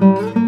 Música